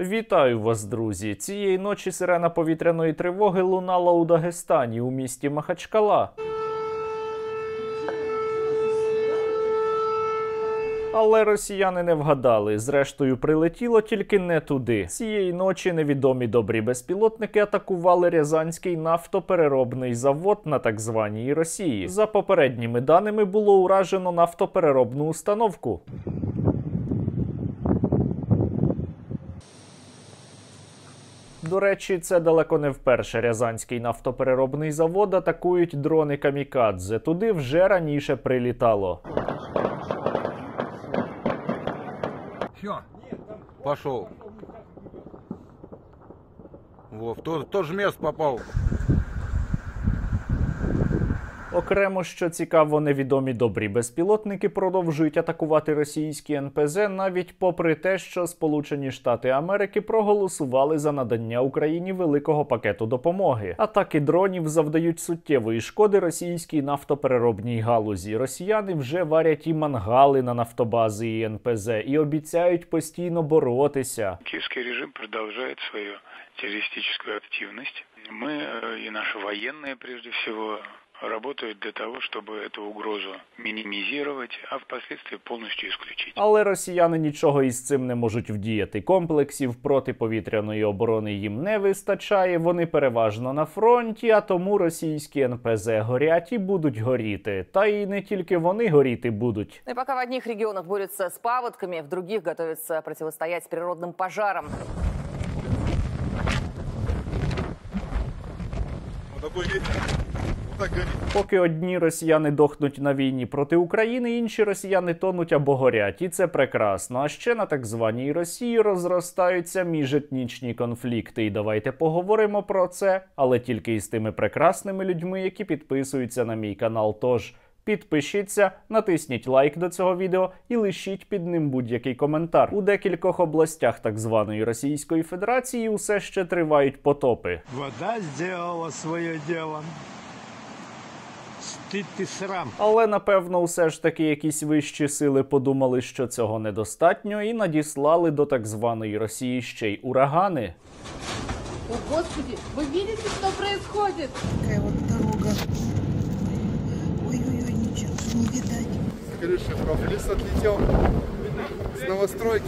Вітаю вас, друзі! Цієї ночі сирена повітряної тривоги лунала у Дагестані у місті Махачкала. Але росіяни не вгадали. Зрештою, прилетіло тільки не туди. Цієї ночі невідомі добрі безпілотники атакували Рязанський нафтопереробний завод на так званій Росії. За попередніми даними було уражено нафтопереробну установку. До речі, це далеко не вперше Рязанський нафтопереробний завод атакують дрони камікадзе. Туди вже раніше прилітало. Все. Пошел. Во, в то, в то же место попал. Окремо, що цікаво, невідомі добрі безпілотники продовжують атакувати російські НПЗ навіть попри те, що Сполучені Штати Америки проголосували за надання Україні великого пакету допомоги. Атаки дронів завдають суттєвої шкоди російській нафтопереробній галузі. Росіяни вже варять і мангали на нафтобази і НПЗ і обіцяють постійно боротися. Киевский режим продолжает свою террористическую активность. Мы э, и наши военные, прежде всего, работают для того, чтобы эту угрозу минимизировать, а впоследствии полностью исключить. Але росіяни нічого із цим не можуть вдіяти. Комплексів протиповітряної оборони їм не вистачає. Вони переважно на фронті, а тому російські НПЗ горять і будуть горіти. Та і не тільки вони горіти будуть. Ну И пока в одних регионах борются с паводками, в других готовятся противостоять природным пожарам. Вот такой ветер. Поки одні росіяни дохнуть на війні проти України, інші росіяни тонуть або горять, і це прекрасно. А ще на так званій Росії розростаються міжетнічні конфлікти. І давайте поговоримо про це, але тільки із тими прекрасними людьми, які підписуються на мій канал. Тож підпишіться, натисніть лайк до цього відео і лишіть під ним будь-який коментар. У декількох областях так званої Російської Федерації усе ще тривають потопи. Вода сделала свое дело Стыд и срам. Але напевно, все ж таки якісь вищі сили подумали, що цього недостатньо, і надіслали до так званої Росії ще й урагани. О, Господи, вы видите, что происходит? Такая вот дорога. Ой-ой-ой, ничего не видать. С крыши профилист отлетел с новостройки.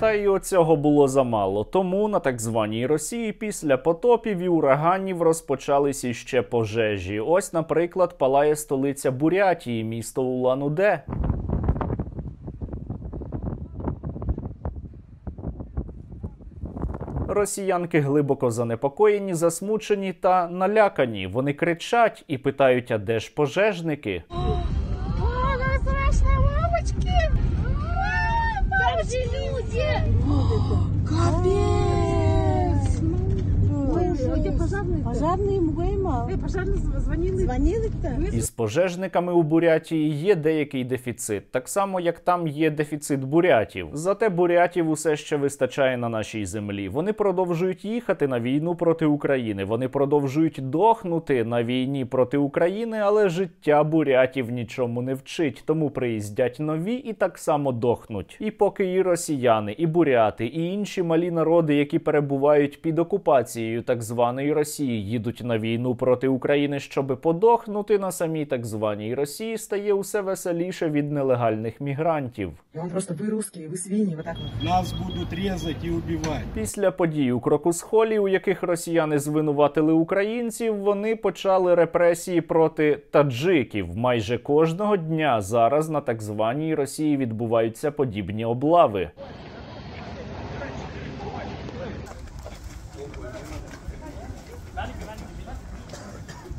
Та й оцього було замало. Тому на так званій Росії після потопів і ураганів розпочались іще пожежі. Ось, наприклад, палає столиця Бурятії, місто Улан-Удэ. Росіянки глибоко занепокоєні, засмучені та налякані. Вони кричать і питають: а де ж пожежники? Там же люди! Капец! Где пожарные? Пожарные мгойма. Пожарные звонили. Звонили-то? Із пожежниками у Бурятії є деякий дефіцит, так само як там є дефіцит бурятів. Зате бурятів усе ще вистачає на нашій землі. Вони продовжують їхати на війну проти України. Вони продовжують дохнути на війні проти України, але життя бурятів нічому не вчить. Тому приїздять нові і так само дохнуть. І поки і росіяни, і буряти, і інші малі народи, які перебувають під окупацією так званої Росії, їдуть на війну проти України, щоби подохнути на самій так званій Росії, стає усе веселіше від нелегальних мігрантів. Он просто русские, вы свиньи, вот так. Нас будут резать и убивать. Після подій у Крокус-Холі, у яких росіяни звинуватили українців, вони почали репресії проти таджиків. Майже кожного дня зараз на так званій Росії відбуваються подібні облави.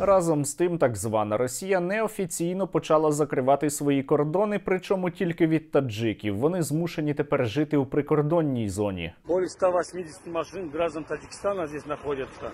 Разом з тим, так звана Росія неофіційно почала закривати свої кордони, причому тільки від таджиків. Вони змушені тепер жити у прикордонній зоні. Более 180 машин граждан Таджикистана здесь находятся.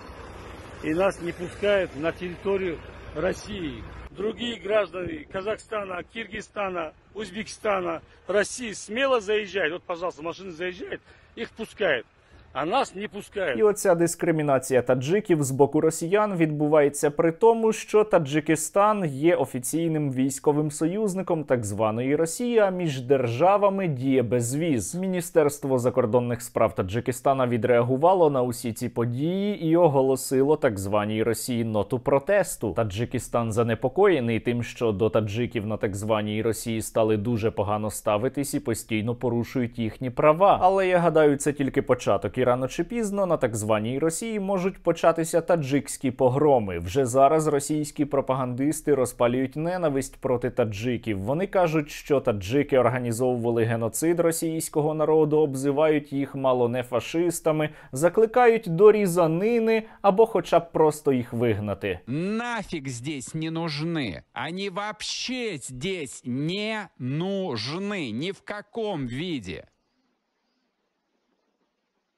И нас не пускают на территорию России. Другие граждане Казахстана, Киргизстана, Узбекистана, России смело заезжают. Вот, пожалуйста, машины заезжают, их пускают. А нас не пускают. І оця дискримінація таджиків з боку росіян відбувається при тому, що Таджикистан є офіційним військовим союзником так званої Росії, а між державами діє безвіз. Міністерство закордонних справ Таджикистана відреагувало на усі ці події і оголосило так званій Росії ноту протесту. Таджикистан занепокоєний тим, що до таджиків на так званій Росії стали дуже погано ставитись і постійно порушують їхні права. Але я гадаю, це тільки початок. І рано чи пізно на так званій Росії можуть початися таджикські погроми. Вже зараз російські пропагандисти розпалюють ненависть проти таджиків. Вони кажуть, що таджики організовували геноцид російського народу, обзивають їх мало не фашистами, закликають до різанини або, хоча б просто їх вигнати. нафиг здесь не нужны. Они вообще здесь не нужны ни в каком виде.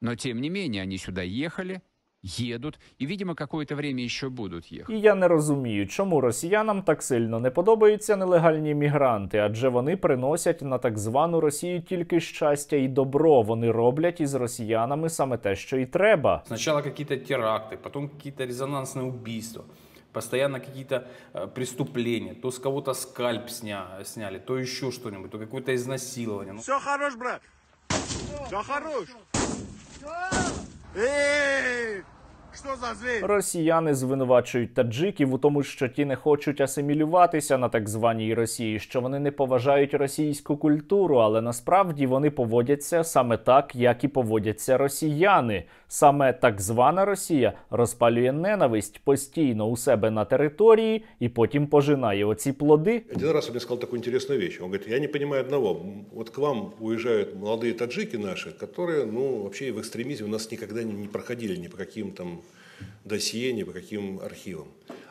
Но тем не менее они сюда ехали, едут и, видимо, какое-то время еще будут ехать. І я не розумію, чому росіянам так сильно не подобаються нелегальні мігранти, адже вони приносять на так звану Росію тільки щастя і добро. Вони роблять із росіянами саме те, що і треба. Сначала какие-то теракты, потом какие-то резонансные убийства, постоянно какие-то э, преступления. То с кого-то скальп сня, сняли, то еще что-нибудь, то какое-то изнасилование. Ну, Все хорош, брат. Все хорош. Ei! Росіяни звинувачують таджиків у тому, що ті не хочуть асимілюватися на так званій Росії, що вони не поважають російську культуру, але насправді вони поводяться саме так, як і поводяться росіяни. Саме так звана Росія розпалює ненависть постійно у себе на території і потім пожинає оці плоди. Один раз он мне сказал такую интересную вещь. Он говорит, я не понимаю одного. М, Вот к вам уезжают молодые таджики наши, которые, ну, вообще в экстремизме у нас никогда не, не проходили ни по каким там досье, ни по каким архивам.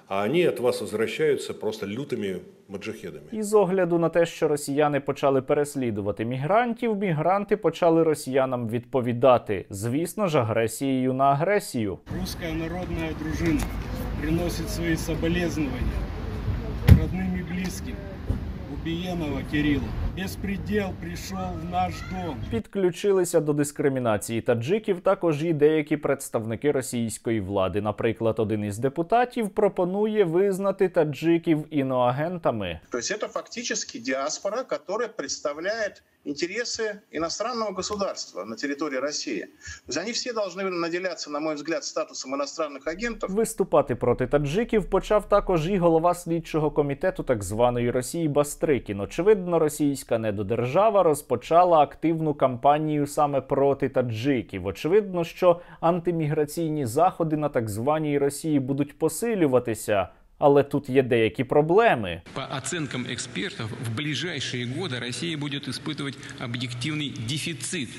А они от вас возвращаются просто лютыми маджахедами. І з огляду на те, що росіяни почали переслідувати мігрантів, мігранти почали росіянам відповідати, звісно ж, агресією на агресію. Русская народная дружина приносит свои соболезнования родным и близким убиенного Кирилла. Беспредел пришел в наш дом. Підключилися до дискримінації таджиків також і деякі представники російської влади. Наприклад, один із депутатів пропонує визнати таджиків іноагентами. То есть это фактически диаспора, которая представляет интересы иностранного государства на территории России. То есть они все должны наделяться, на мой взгляд, статусом иностранных агентов. Виступати проти таджиків почав також і голова слідчого комітету так званої Росії Бастрикін. Очевидно, російська недодержава розпочала активну кампанію саме проти таджиків. Очевидно, що антиміграційні заходи на так званій Росії будуть посилюватися. Але тут є деякі проблеми. По оценкам экспертов, в ближайшие годы Россия будет испытывать объективный дефицит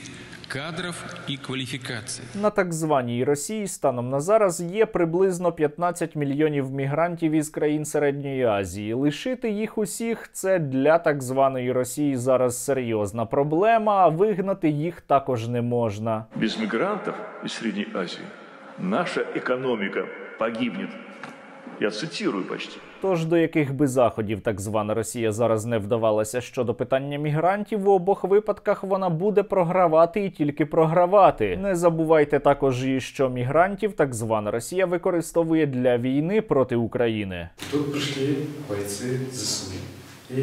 кадров и квалификаций. На так званій Росії станом на зараз є приблизно 15 мільйонів мігрантів із країн Середньої Азії. Лишити їх усіх це для так званої Росії зараз серйозна проблема. А вигнати їх також не можна. Без мигрантов из Средней Азии наша экономика погибнет. Я цитирую почти. Тож до яких би заходів так звана Росія зараз не вдавалася щодо питання мігрантів, в обох випадках вона буде програвати і тільки програвати. Не забувайте також, і що мігрантів так звана Росія використовує для війни проти України. Тут прийшли бойці ЗСУ і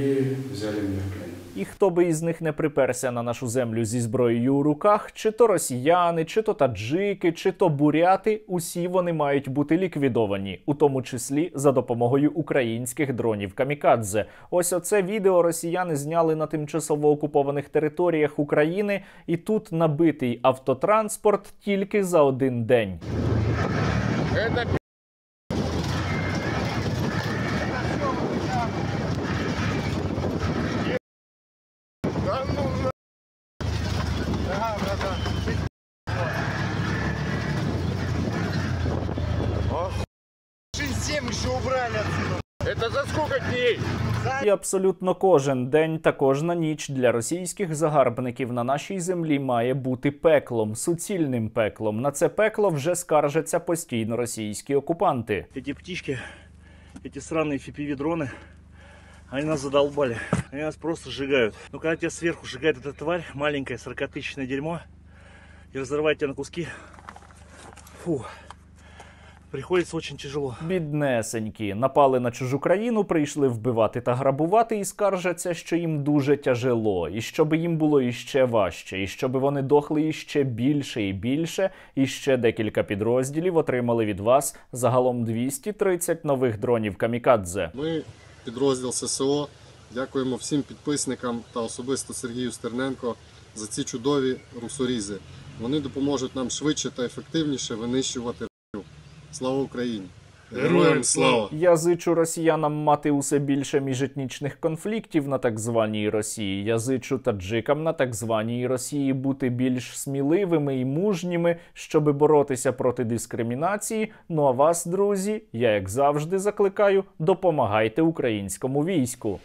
взяли плен. І хто би із них не приперся на нашу землю зі зброєю у руках, чи то росіяни, чи то таджики, чи то буряти, усі вони мають бути ліквідовані, у тому числі за допомогою українських дронів камікадзе. Ось оце відео росіяни зняли на тимчасово окупованих територіях України, і тут набитий автотранспорт тільки за один день. 6-7 еще убрали отсюда. Это за сколько дней? І абсолютно кожен день та кожна ніч для російських загарбників на нашій землі має бути пеклом, суцільним пеклом. На це пекло вже скаржаться постійно російські окупанти. Эти птички, эти сраные FPV-дроны, они нас задолбали. Они нас просто сжигают. Но когда тебя сверху сжигает эта тварь, маленькое сорокатысячное дерьмо, и разрывать тебя на куски. Фу. Приходится очень тяжело. Біднесенькі напали на чужу країну, прийшли вбивати та грабувати і скаржаться, що їм дуже тяжело, і щоб їм було іще важче, і щоб вони дохли іще більше і більше. І ще декілька підрозділів отримали від вас загалом 230 нових дронів камікадзе. Ми, підрозділ ССО, дякуємо всім підписникам та особисто Сергію Стерненко за ці чудові русорізи. Вони допоможуть нам швидше та ефективніше винищувати. Слава Україні! Героям слава! Я зичу росіянам мати усе більше міжетнічних конфліктів на так званій Росії. Я зичу таджикам на так званій Росії бути більш сміливими і мужніми, щоби боротися проти дискримінації. Ну а вас, друзі, я як завжди закликаю, допомагайте українському війську.